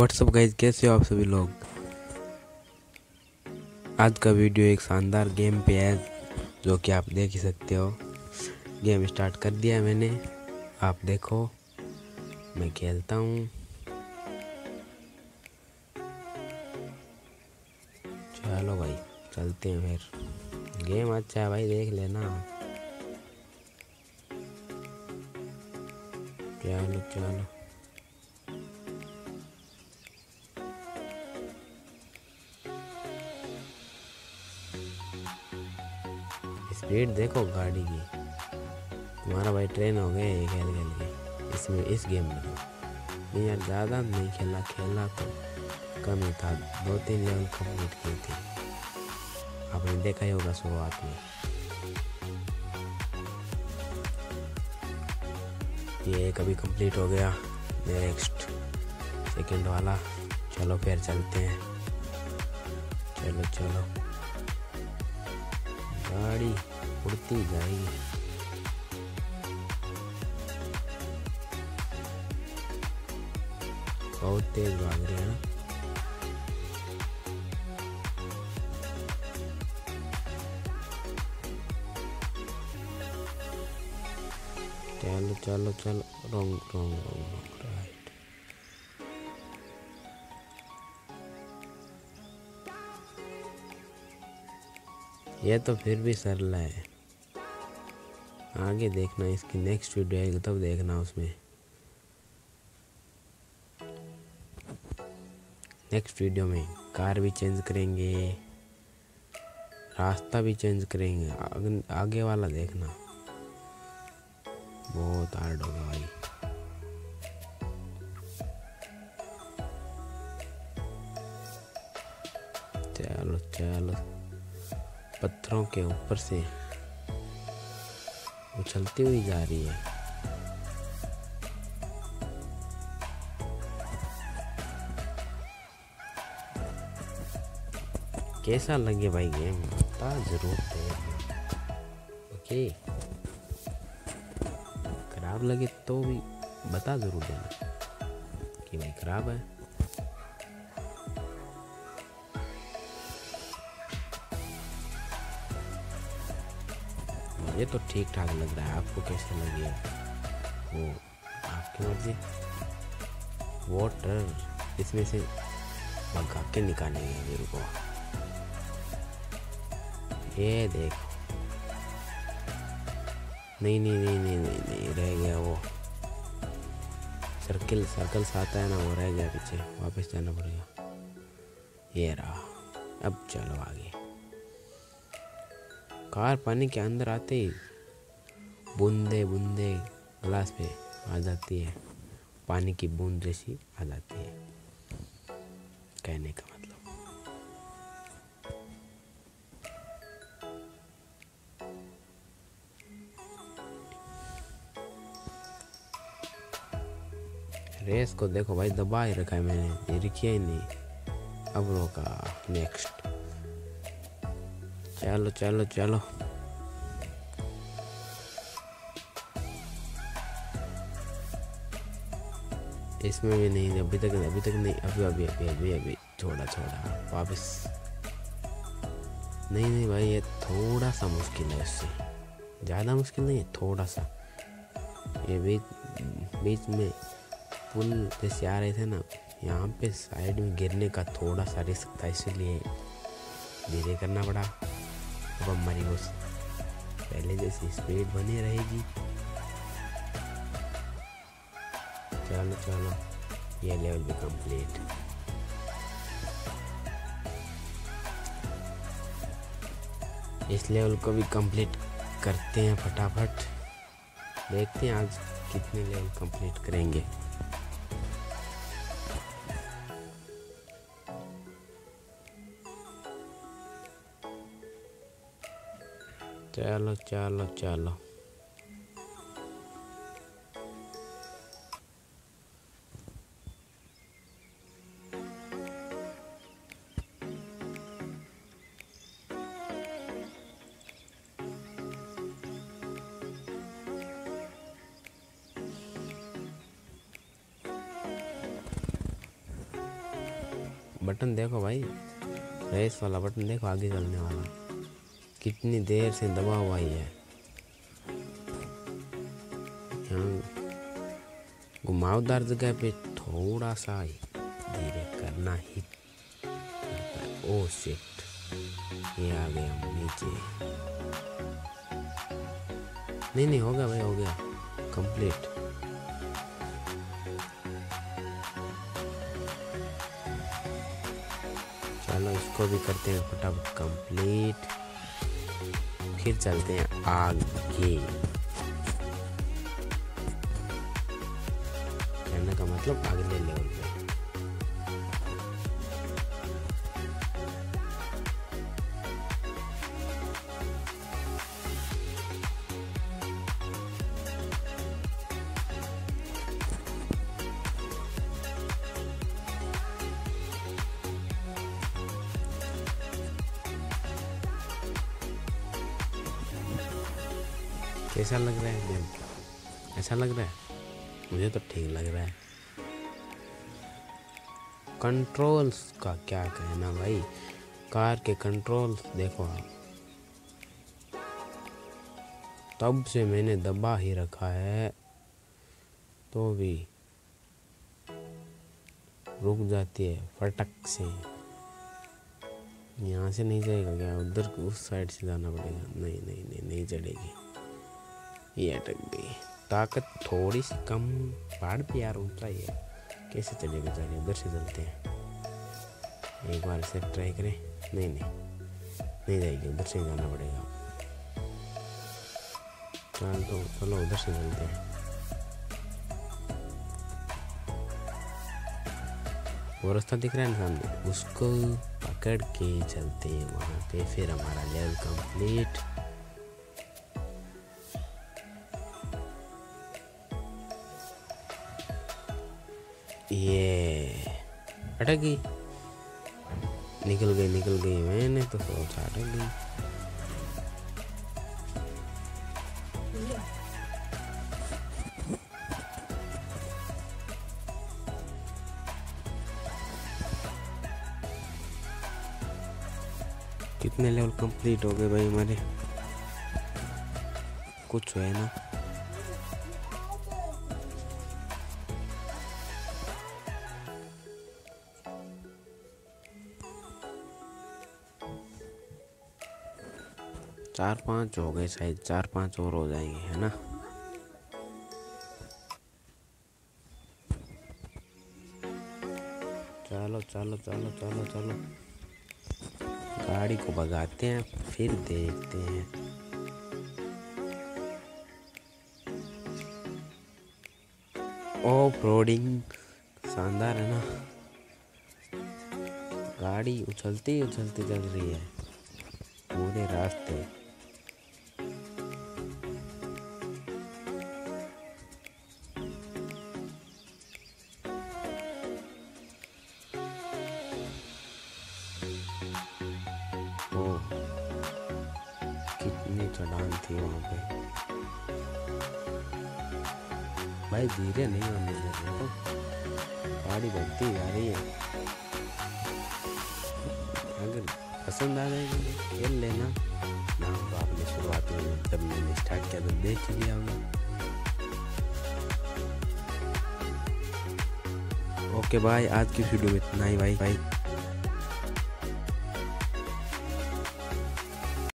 WhatsApp guys कैसे हो आप सभी लोग? आज का वीडियो एक शानदार गेम पे है, जो कि आप देख ही सकते हो। गेम स्टार्ट कर दिया मैंने। आप देखो, मैं खेलता हूँ। चलो भाई, चलते हैं फिर। गेम अच्छा है भाई, देख लेना। चलो चलो। स्पीड देखो गाड़ी की। तुम्हारा भाई ट्रेन हो गया ये खेल खेल के। इसमें, इस गेम में। नहीं यार ज़्यादा नहीं खेला खेला तो कम ही था। दो तीन लेवल कंप्लीट की थी। आपने देखा ही होगा शुरुआत में। ये कभी कंप्लीट हो गया। नेक्स्ट सेकंड वाला। चलो फिर चलते हैं। चलो चलो। गाड़ी उड़ती जाएगी। बहुत तेज भाग रहे हैं चलो चलो चलो रॉन्ग रॉन्ग रॉन्ग राइट ये तो फिर भी सरल है। आगे देखना इसकी नेक्स्ट वीडियो आएगी तब देखना उसमें। नेक्स्ट वीडियो में कार भी चेंज करेंगे रास्ता भी चेंज करेंगे आग, आगे वाला देखना। बहुत हार्ड होगा भाई। चलो चलो। पत्थरों के ऊपर से उछलती हुई जा रही है। कैसा लगे भाई गेम बता ज़रूर ओके। खराब लगे तो भी बता ज़रूर देना कि भाई खराब है। ये तो ठीक ठाक लग रहा है। आपको कैसे लगे? वो, आपकी मर्ज़ी। वाटर इसमें से भगा के निकालेंगे मेरे को। ये देखो। नहीं नहीं नहीं नहीं नहीं नहीं, रह गया वो। सर्किल सर्कल से आता है ना, वो रह गया पीछे। वापस जाना पड़ेगा। ये रहा। अब चलो आगे। कार पानी के अंदर आते ही बूंदे बूंदे ग्लास पे आ जाती है। पानी की बूंद जैसी आ जाती है। कहने का मतलब। रेस को देखो भाई दबा ही रखा है मैंने। ये रुकिया ही नहीं। अब रोका। नेक्स्ट चलो चलो चलो। इसमें भी नहीं, अभी तक अभी तक नहीं, अभी अभी अभी अभी अभी छोड़ा छोड़ा वापस। नहीं नहीं भाई, ये थोड़ा सा मुश्किल है इससे। ज़्यादा मुश्किल नहीं है, थोड़ा सा। ये बीच बीच में पुल जैसे आ रहे थे ना, यहाँ पे साइड में गिरने का थोड़ा सा रिस्क था, इसीलिए धीरे करना पड़ा। अब हमारी वो पहले जैसी स्पीड बनी रहेगी। चलो चलो। ये लेवल भी कंप्लीट इस लेवल को भी कंप्लीट करते हैं फटाफट। देखते हैं आज कितने लेवल कंप्लीट करेंगे। चलो चलो चलो। बटन देखो भाई। रेस वाला बटन देखो आगे चलने वाला। कितनी देर से दबा हुआ ही। है यहाँ घुमावदार जगह पे थोड़ा सा ही धीरे करना ही ओ शिट ये आ गया नीचे। नहीं नहीं हो गया भाई, हो गया। कंप्लीट चलो, इसको भी करते हैं फटाफट कंप्लीट फिर चलते हैं आगे। कहने का मतलब अगले लेवल पे। कैसा लग रहा है ऐसा लग रहा है? मुझे तो ठीक लग रहा है। कंट्रोल्स का क्या कहना भाई? कार के कंट्रोल्स देखो आप। तब से मैंने दबा ही रखा है तो भी। रुक जाती है, फटक से। यहाँ से नहीं जाएगा क्या? उधर उस साइड से जाना पड़ेगा। नहीं नहीं नहीं नहीं चढ़ेगी ये अटक गई। ताकत थोड़ी सी कम पहाड़ पे यार ही है कैसे चलेगा चलिए उधर से चलते हैं। एक बार इसे ट्राई करें। नहीं नहीं। नहीं जाएगी, उधर से जाना पड़ेगा। चल तो चलो उधर से चलते हैं। वो रास्ता दिख रहा है ना सामने? उसको पकड़ के चलते हैं वहाँ पे। फिर हमारा लेवल कंप्लीट ये अटक गई। निकल गई निकल गई। मैंने तो सोचा अटक गई। कितने लेवल कंप्लीट हो गए भाई हमारे? कुछ है ना? चार पाँच हो गए शायद चार पाँच और हो जाएँगे, है ना? चलो चलो चलो चलो चलो। गाड़ी को भगाते हैं, फिर देखते हैं। ऑफ़ रोडिंग शानदार, है ना? गाड़ी उछलती उछलती चल रही है, पूरे रास्ते। चढ़ान थी वहाँ पे। भाई धीरे नहीं होने दे रहे तो गाड़ी बढ़ती जा रही है। अगर पसंद आ जाएगी तो खेल लेना। नाम तो आपने शुरुआत में जब मैंने स्टार्ट किया तो देख लिया होगा। ओके भाई आज की वीडियो में इतना ही भाई। भाई